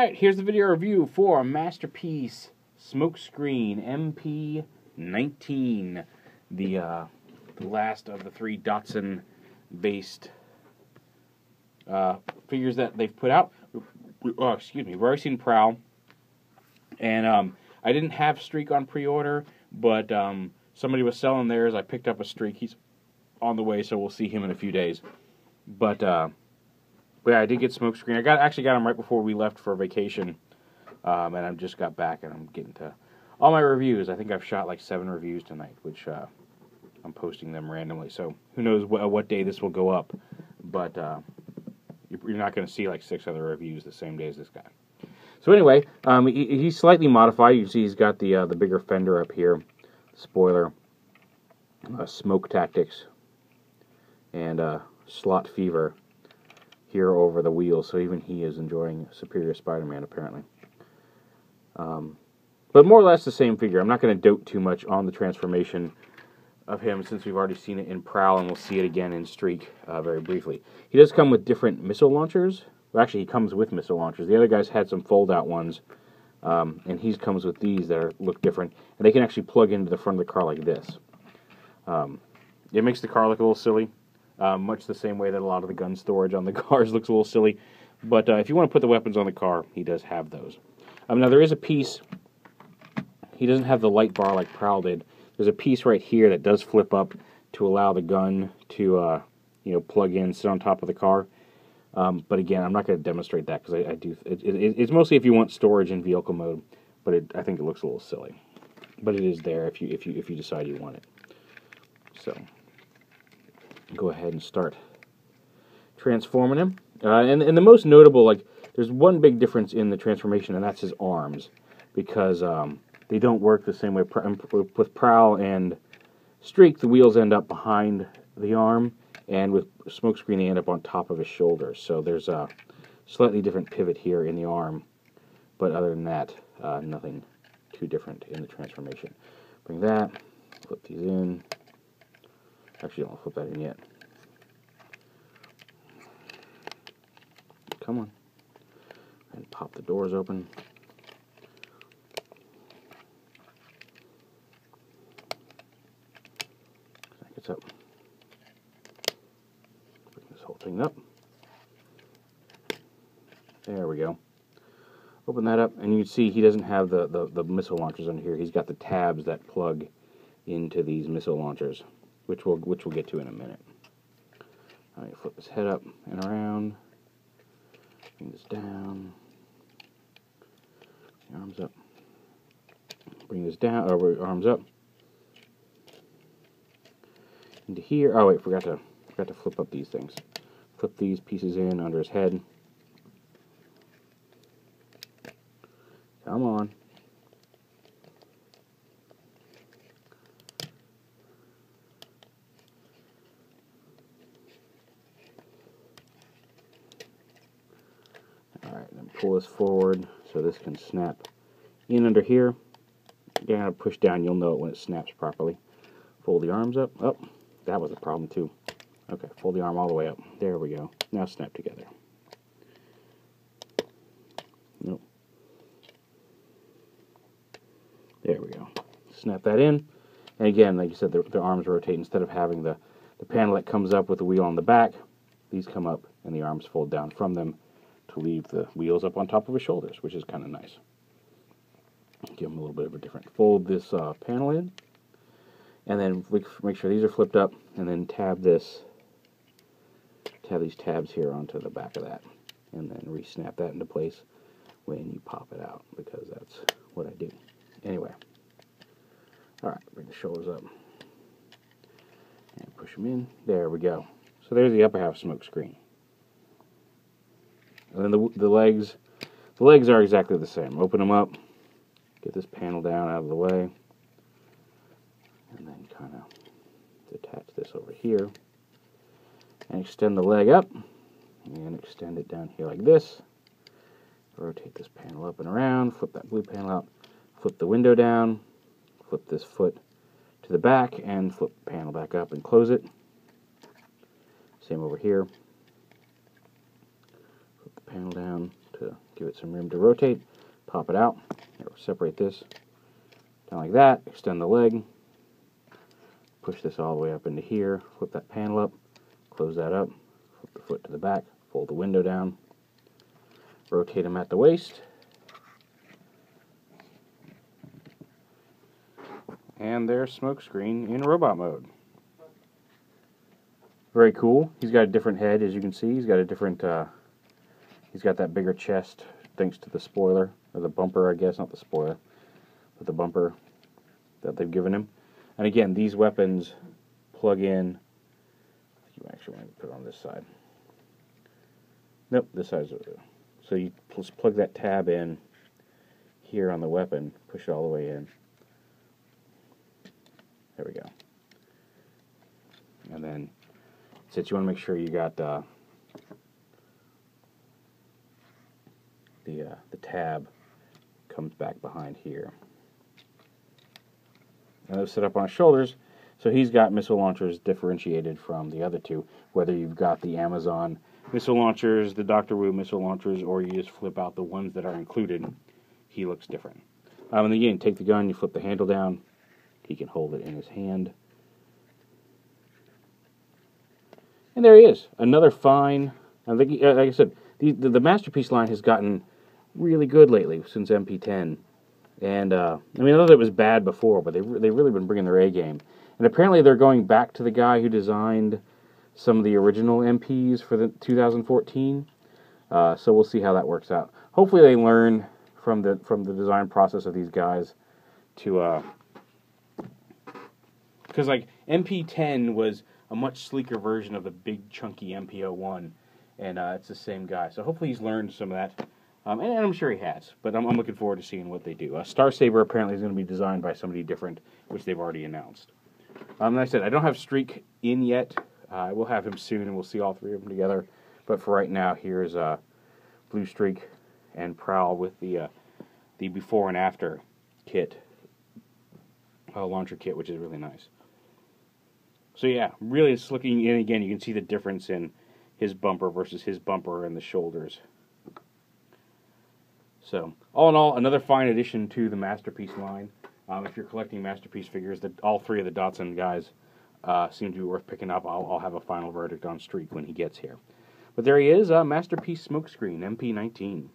Alright, here's the video review for a Masterpiece Smokescreen MP19. The, uh, the last of the three Datsun based uh, figures that they've put out. Oh, excuse me, we've already seen Prowl. And um, I didn't have Streak on pre order, but um, somebody was selling theirs. I picked up a Streak. He's on the way, so we'll see him in a few days. But, uh, but yeah, I did get Smokescreen. I got actually got him right before we left for vacation, um, and I just got back and I'm getting to all my reviews. I think I've shot like seven reviews tonight, which uh, I'm posting them randomly. So who knows wh- what day this will go up? But uh, you're not going to see like six other reviews the same day as this guy. So anyway, um, he, he's slightly modified. You see, he's got the uh, the bigger fender up here, spoiler, uh, smoke tactics, and uh, slot fever here over the wheels, so even he is enjoying Superior Spider-Man apparently. Um, but more or less the same figure. I'm not going to dote too much on the transformation of him since we've already seen it in Prowl and we'll see it again in Streak uh, very briefly. He does come with different missile launchers. Well, actually, he comes with missile launchers. The other guys had some fold-out ones, um, and he comes with these that are, look different, and they can actually plug into the front of the car like this. Um, it makes the car look a little silly, uh, much the same way that a lot of the gun storage on the cars looks a little silly. But uh, if you want to put the weapons on the car, he does have those. Um, now there is a piece. He doesn't have the light bar like Prowl did. There's a piece right here that does flip up to allow the gun to, uh, you know, plug in, sit on top of the car. Um, but again, I'm not going to demonstrate that because I, I, do. It, it, it's mostly if you want storage in vehicle mode, but it, I think it looks a little silly. But it is there if you if you if you decide you want it. So go ahead and start transforming him. Uh, and, and the most notable, like, there's one big difference in the transformation, and that's his arms, because um, they don't work the same way. With Prowl and Streak, the wheels end up behind the arm, and with Smokescreen, they end up on top of his shoulders. So there's a slightly different pivot here in the arm, but other than that, uh, nothing too different in the transformation. Bring that, flip these in. Actually, don't flip that in yet. Come on. And pop the doors open. That gets up. Bring this whole thing up. There we go. Open that up, and you can see he doesn't have the, the, the missile launchers under here. He's got the tabs that plug into these missile launchers which we'll which we'll get to in a minute. All right, flip his head up and around. Bring this down. Arms up. Bring this down. Uh, or arms up. Into here. Oh wait, forgot to forgot to flip up these things. Flip these pieces in under his head. Come on. Alright, then pull this forward so this can snap in under here. You're going to push down, you'll know it when it snaps properly. Fold the arms up. Oh, that was a problem too. Okay, fold the arm all the way up. There we go. Now snap together. Nope. There we go. Snap that in. And again, like you said, the, the arms rotate. Instead of having the, the panel that comes up with the wheel on the back, these come up and the arms fold down from them to leave the wheels up on top of his shoulders, which is kind of nice. Give him a little bit of a different. Fold this uh, panel in, and then make sure these are flipped up, and then tab this, tab these tabs here onto the back of that, and then re-snap that into place when you pop it out, because that's what I do. Anyway, all right, bring the shoulders up, and push them in. There we go. So there's the upper half Smokescreen. And then the, the legs, the legs are exactly the same. Open them up, get this panel down out of the way, and then kind of detach this over here, and extend the leg up, and extend it down here like this. Rotate this panel up and around, flip that blue panel up, flip the window down, flip this foot to the back, and flip the panel back up and close it. Same over here panel down to give it some room to rotate. Pop it out. separate this down like that. Extend the leg. Push this all the way up into here. Flip that panel up. Close that up. Flip the foot to the back. Fold the window down. Rotate them at the waist. And there's smokescreen in robot mode. Very cool. He's got a different head, as you can see. He's got a different, uh, he's got that bigger chest thanks to the spoiler, or the bumper, I guess, not the spoiler, but the bumper that they've given him. And again, these weapons plug in, you actually want to put it on this side. Nope, this side. So you just plug that tab in here on the weapon, push it all the way in. There we go. And then since you want to make sure you got uh, the uh, the tab comes back behind here. And those set up on his shoulders, so he's got missile launchers differentiated from the other two. Whether you've got the Amazon missile launchers, the Doctor Wu missile launchers, or you just flip out the ones that are included, he looks different. Um, and again, take the gun, you flip the handle down, he can hold it in his hand. And there he is, another fine. I think, uh, like I said, the, the, the masterpiece line has gotten really good lately since MP10. And uh, I mean, I know that it was bad before, but they they've really been bringing their A game. And apparently, they're going back to the guy who designed some of the original MPs for the 2014. Uh, so we'll see how that works out. Hopefully, they learn from the from the design process of these guys to because uh, like MP10 was a much sleeker version of the big chunky MP01, and uh, it's the same guy. So hopefully he's learned some of that, um, and, and, I'm sure he has. But I'm, I'm, looking forward to seeing what they do. Uh, Star Saber apparently is going to be designed by somebody different, which they've already announced. Um, I said, I don't have Streak in yet. Uh, I will have him soon, and we'll see all three of them together. But for right now, here's uh, Blue Streak and Prowl with the uh, the before and after kit, uh, launcher kit, which is really nice. So yeah, really it's looking in again, you can see the difference in his bumper versus his bumper and the shoulders. So, all in all, another fine addition to the Masterpiece line. Um, if you're collecting Masterpiece figures, the, all three of the Datsun guys uh, seem to be worth picking up. I'll, I'll, have a final verdict on Streak when he gets here. But there he is, uh, Masterpiece Smokescreen, MP19.